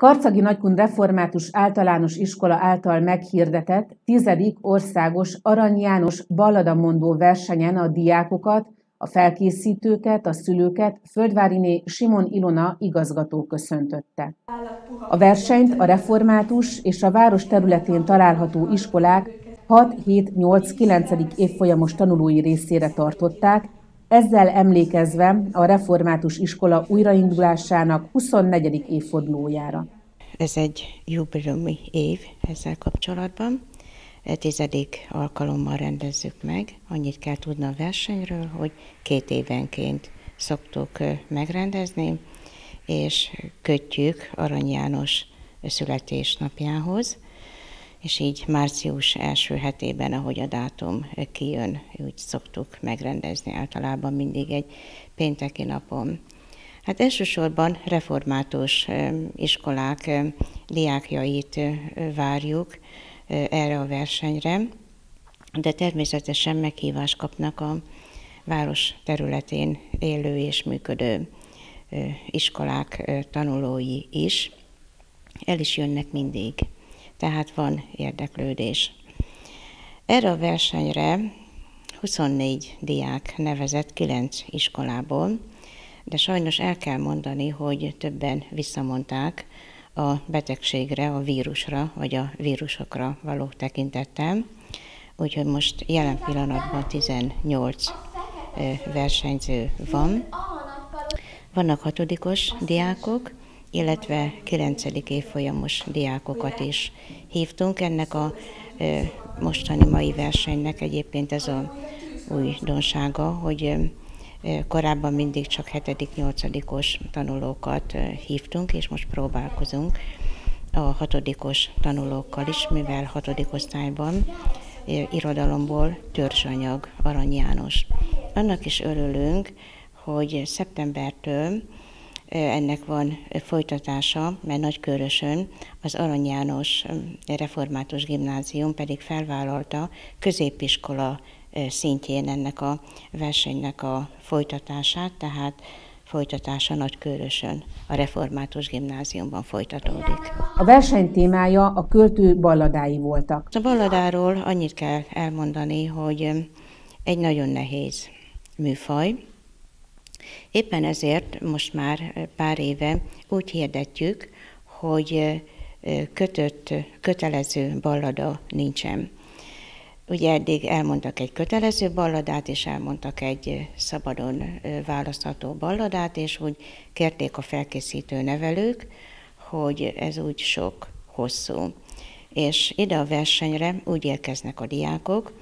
Karcagi Nagykun Református Általános Iskola által meghirdetett tizedik országos Arany János balladamondó versenyen a diákokat, a felkészítőket, a szülőket Földváriné Simon Ilona igazgató köszöntötte. A versenyt a református és a város területén található iskolák 6-7-8-9. évfolyamos tanulói részére tartották, ezzel emlékezve a református iskola újraindulásának 24. évfordulójára. Ez egy jubileumi év ezzel kapcsolatban. E tizedik alkalommal rendezzük meg. Annyit kell tudni a versenyről, hogy két évenként szoktuk megrendezni, és kötjük Arany János születésnapjához és így március első hetében, ahogy a dátum kijön, úgy szoktuk megrendezni általában mindig egy pénteki napon. Hát elsősorban református iskolák diákjait várjuk erre a versenyre, de természetesen meghívást kapnak a város területén élő és működő iskolák tanulói is. El is jönnek mindig tehát van érdeklődés. Erre a versenyre 24 diák nevezett 9 iskolából, de sajnos el kell mondani, hogy többen visszamondták a betegségre, a vírusra, vagy a vírusokra való tekintettel. Úgyhogy most jelen pillanatban 18 versenyző van. Vannak hatodikos diákok, illetve 9. évfolyamos diákokat is hívtunk. Ennek a mostani mai versenynek egyébként ez a újdonsága, hogy korábban mindig csak 7.-8-os tanulókat hívtunk, és most próbálkozunk a hatodikos tanulókkal is, mivel hatodik osztályban irodalomból törzsanyag Arany János. Annak is örülünk, hogy szeptembertől ennek van folytatása, mert Nagykörösön az Arany János Református Gimnázium pedig felvállalta középiskola szintjén ennek a versenynek a folytatását, tehát folytatása Nagykörösön, a Református Gimnáziumban folytatódik. A verseny témája a költő balladái voltak. A balladáról annyit kell elmondani, hogy egy nagyon nehéz műfaj, Éppen ezért most már pár éve úgy hirdetjük, hogy kötött, kötelező ballada nincsen. Ugye eddig elmondtak egy kötelező balladát, és elmondtak egy szabadon választható balladát, és úgy kérték a felkészítő nevelők, hogy ez úgy sok, hosszú. És ide a versenyre úgy érkeznek a diákok,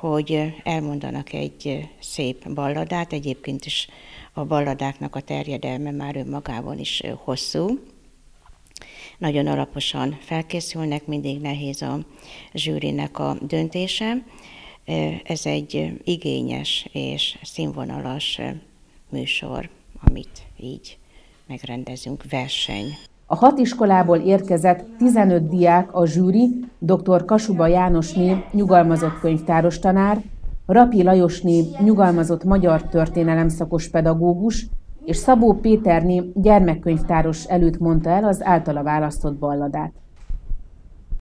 hogy elmondanak egy szép balladát, egyébként is a balladáknak a terjedelme már önmagában is hosszú. Nagyon alaposan felkészülnek, mindig nehéz a zsűrinek a döntése. Ez egy igényes és színvonalas műsor, amit így megrendezünk, verseny. A hat iskolából érkezett 15 diák a zsűri, dr. Kasuba Jánosné nyugalmazott könyvtáros tanár, Rapi Lajosné nyugalmazott magyar történelem szakos pedagógus, és Szabó Péterné gyermekkönyvtáros előtt mondta el az általa választott balladát.